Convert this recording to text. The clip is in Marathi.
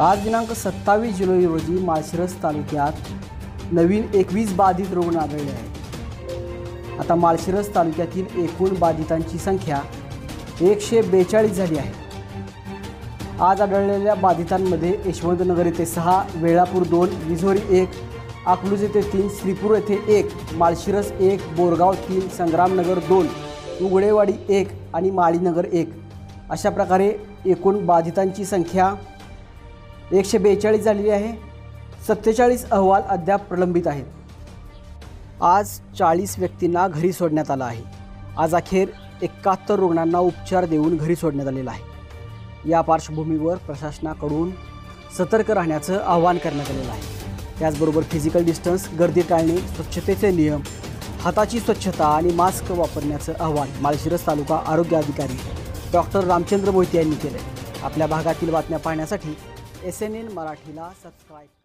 आज दिनांक सत्तावीस जुलै रोजी माळशिरस तालुक्यात नवीन एकवीस बाधित रुग्ण आढळले आहेत. आता माळशिरस तालुक्यातील एकूण बाधितांची संख्या एकशे बेचाळीस झाली आहे. आज आढळलेल्या बाधितांमध्ये यशवंतनगर येथे सहा वेळापूर दोन विझोरी एक अकलूज येथे तीन श्रीपूर येथे एक माळशिरस एक बोरगाव तीन संग्रामनगर दोन उघडेवाडी एक आणि माळीनगर एक अशा प्रकारे एकूण बाधितांची संख्या एकशे बेचाळीस झालेली आहे. सत्तेचाळीस अहवाल अद्याप प्रलंबित आहेत. आज चाळीस व्यक्तींना घरी सोडण्यात आलं आहे. आज अखेर एकाहत्तर रुग्णांना उपचार देऊन घरी सोडण्यात आलेलं आहे. या पार्श्वभूमीवर प्रशासनाकडून सतर्क राहण्याचं आवाहन करण्यात आलेलं आहे. त्याचबरोबर फिजिकल डिस्टन्स गर्दी टाळणे स्वच्छतेचे नियम हाताची स्वच्छता आणि मास्क वापरण्याचं अहवाल माळशिरस तालुका आरोग्य अधिकारी डॉक्टर रामचंद्र मोहिते यांनी केलं आपल्या भागातील बातम्या पाहण्यासाठी एस एन एन मराठीला सबस्क्राईब